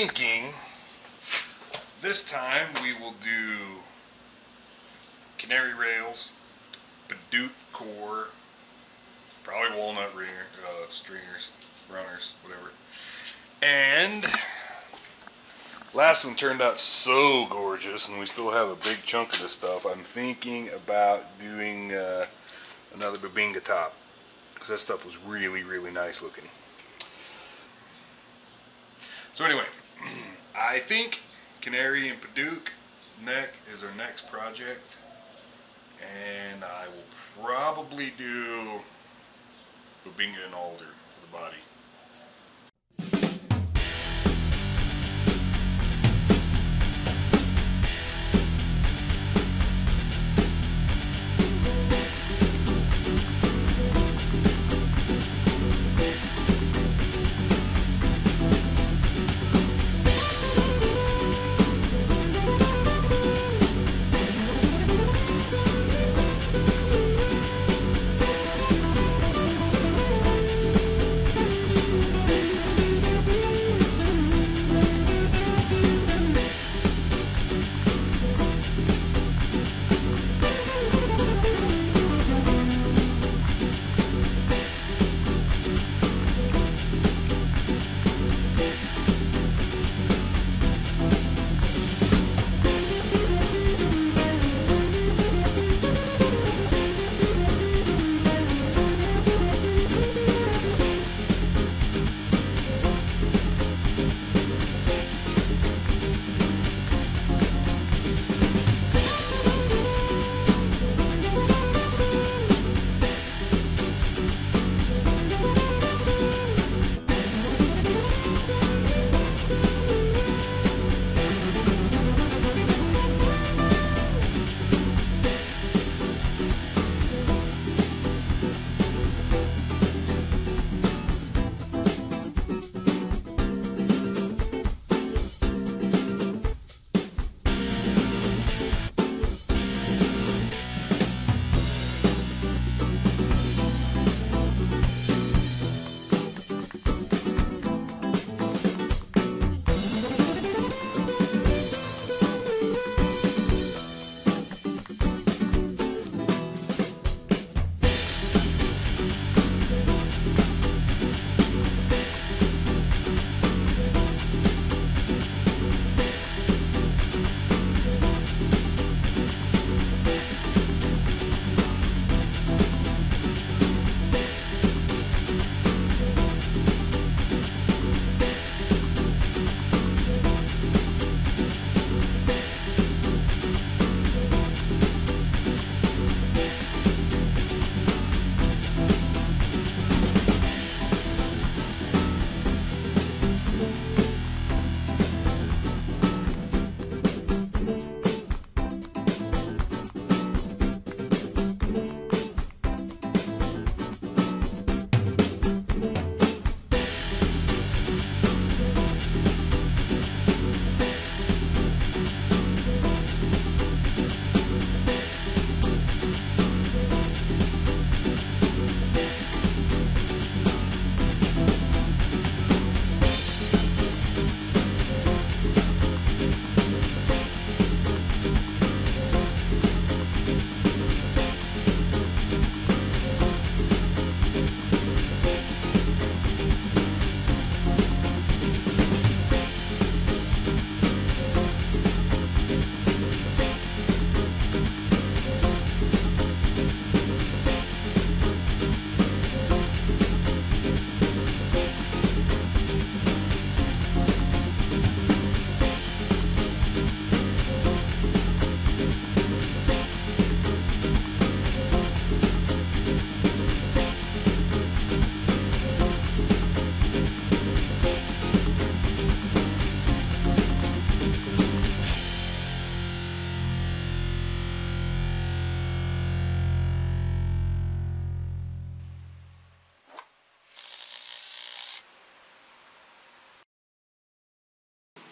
thinking this time we will do canary rails, Padauk core, probably walnut ringer, uh, stringers, runners, whatever. And last one turned out so gorgeous, and we still have a big chunk of this stuff. I'm thinking about doing uh, another Bubinga top because that stuff was really, really nice looking. So anyway, I think Canary and Padauk neck is our next project, and I will probably do Bubinga and Alder for the body.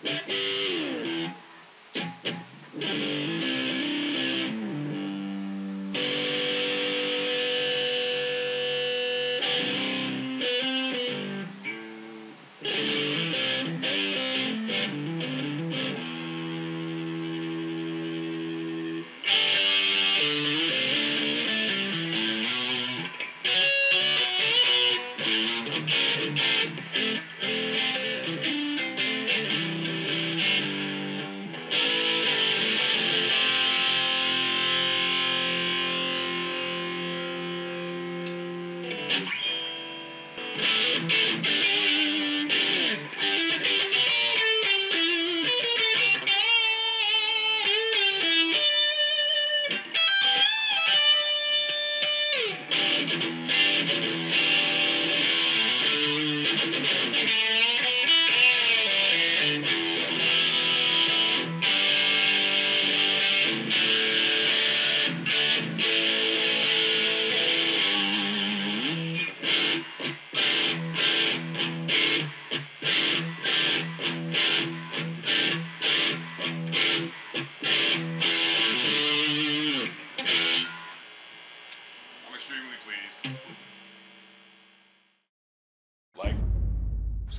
Yeah.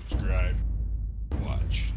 Subscribe, watch.